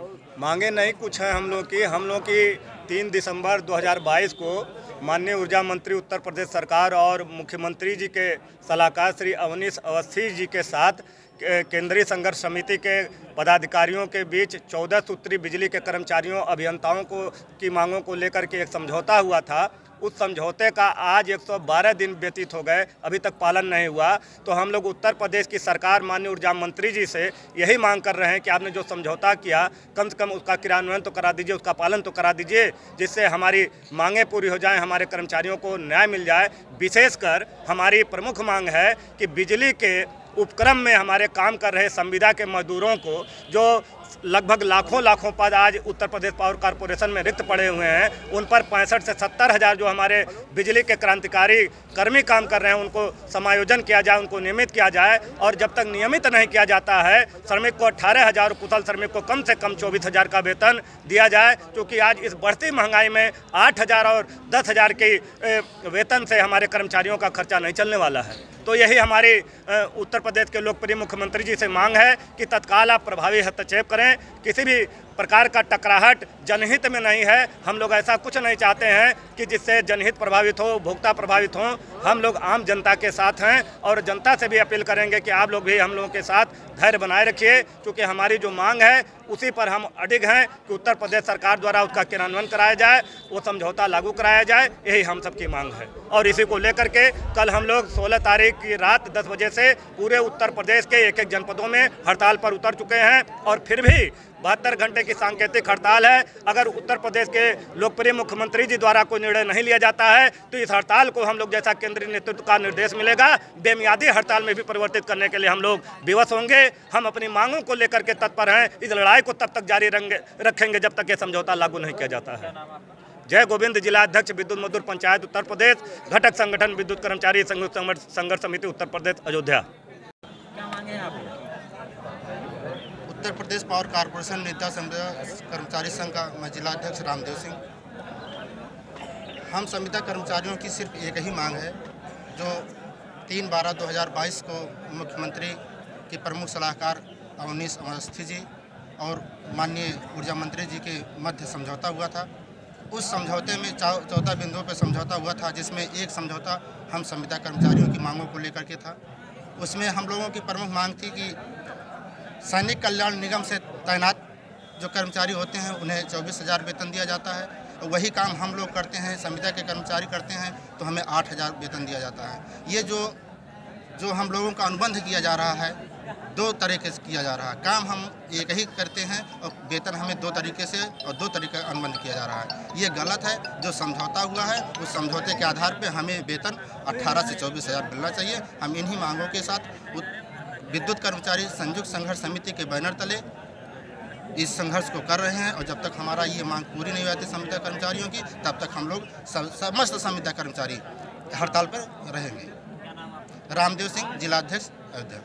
मांगे नहीं, कुछ है हम लोग की। हम लोग की तीन दिसंबर 2022 को माननीय ऊर्जा मंत्री उत्तर प्रदेश सरकार और मुख्यमंत्री जी के सलाहकार श्री अवनीश अवस्थी जी के साथ केंद्रीय संघर्ष समिति के पदाधिकारियों के बीच चौदह सूत्री बिजली के कर्मचारियों, अभियंताओं को, की मांगों को लेकर के एक समझौता हुआ था। उस समझौते का आज 112 दिन व्यतीत हो गए। अभी तक पालन नहीं हुआ। तो हम लोग उत्तर प्रदेश की सरकार, माननीय ऊर्जा मंत्री जी से यही मांग कर रहे हैं कि आपने जो समझौता किया, कम से कम उसका क्रियान्वयन तो करा दीजिए, उसका पालन तो करा दीजिए, जिससे हमारी मांगें पूरी हो जाएँ, हमारे कर्मचारियों को न्याय मिल जाए। विशेषकर हमारी प्रमुख मांग है कि बिजली के उपक्रम में हमारे काम कर रहे संविदा के मजदूरों को जो लगभग लाखों लाखों पद आज उत्तर प्रदेश पावर कॉरपोरेशन में रिक्त पड़े हुए हैं। उन पर पैंसठ से सत्तर हज़ार जो हमारे बिजली के क्रांतिकारी कर्मी काम कर रहे हैं, उनको समायोजन किया जाए, उनको नियमित किया जाए और जब तक नियमित नहीं किया जाता है, श्रमिक को अट्ठारह हज़ार कुशल श्रमिक को कम से कम चौबीस हज़ार का वेतन दिया जाए, क्योंकि आज इस बढ़ती महँगाई में आठ हज़ार और दस हज़ार के वेतन से हमारे कर्मचारियों का खर्चा नहीं चलने वाला है। तो यही हमारी उत्तर प्रदेश के लोकप्रिय मुख्यमंत्री जी से मांग है कि तत्काल आप प्रभावी हस्तक्षेप करें। किसी भी प्रकार का टकराहट जनहित में नहीं है। हम लोग ऐसा कुछ नहीं चाहते हैं कि जिससे जनहित प्रभावित हो उपभोक्ता प्रभावित हो। हम लोग आम जनता के साथ हैं और जनता से भी अपील करेंगे कि आप लोग भी हम लोगों के साथ धैर्य बनाए रखिए, क्योंकि हमारी जो मांग है, उसी पर हम अडिग हैं कि उत्तर प्रदेश सरकार द्वारा उसका क्रियान्वयन कराया जाए, वो समझौता लागू कराया जाए, यही हम सबकी मांग है। और इसी को लेकर के कल हम लोग 16 तारीख की रात 10 बजे से पूरे उत्तर प्रदेश के एक एक जनपदों में हड़ताल पर उतर चुके हैं और फिर भी बहत्तर घंटे की सांकेतिक हड़ताल है। अगर उत्तर प्रदेश के लोकप्रिय मुख्यमंत्री जी द्वारा कोई निर्णय नहीं लिया जाता है तो इस हड़ताल को हम लोग जैसा केंद्रीय नेतृत्व का निर्देश मिलेगा, बेमियादी हड़ताल में भी परिवर्तित करने के लिए हम लोग विवश होंगे। हम अपनी मांगों को लेकर के तत्पर हैं। इस लड़ाई को तब तक जारी रखेंगे जब तक ये समझौता लागू नहीं किया जाता है। जय गोविंद, जिला अध्यक्ष विद्युत मजदूर, पंचायत उत्तर प्रदेश, घटक संगठन विद्युत कर्मचारी संघर्ष समिति उत्तर प्रदेश, अयोध्या। उत्तर प्रदेश पावर कारपोरेशन नेता कर्मचारी संघ का मैं जिला अध्यक्ष रामदेव सिंह। हम संविदा कर्मचारियों की सिर्फ़ एक ही मांग है, जो तीन बारह 2022 को मुख्यमंत्री के प्रमुख सलाहकार अवनीश अवस्थी जी और माननीय ऊर्जा मंत्री जी के मध्य समझौता हुआ था। उस समझौते में चौदह बिंदुओं पर समझौता हुआ था, जिसमें एक समझौता हम संविदा कर्मचारियों की मांगों को लेकर के था। उसमें हम लोगों की प्रमुख मांग थी कि सैनिक कल्याण निगम से तैनात जो कर्मचारी होते हैं, उन्हें चौबीस हज़ार वेतन दिया जाता है। और वही काम हम लोग करते हैं, संविदा के कर्मचारी करते हैं तो हमें आठ हज़ार वेतन दिया जाता है। ये जो जो हम लोगों का अनुबंध किया जा रहा है, दो तरीके से किया जा रहा है। काम हम एक ही करते हैं और वेतन हमें दो तरीके से और दो तरीके अनुबंध किया जा रहा है। ये गलत है, जो समझौता हुआ है, उस समझौते के आधार पर हमें वेतन अट्ठारह से चौबीस हज़ार मिलना चाहिए। हम इन्हीं मांगों के साथ विद्युत कर्मचारी संयुक्त संघर्ष समिति के बैनर तले इस संघर्ष को कर रहे हैं और जब तक हमारा ये मांग पूरी नहीं होती संविदा कर्मचारियों की, तब तक हम लोग समस्त संविदा कर्मचारी हड़ताल पर रहेंगे। रामदेव सिंह, जिलाध्यक्ष, अयोध्या।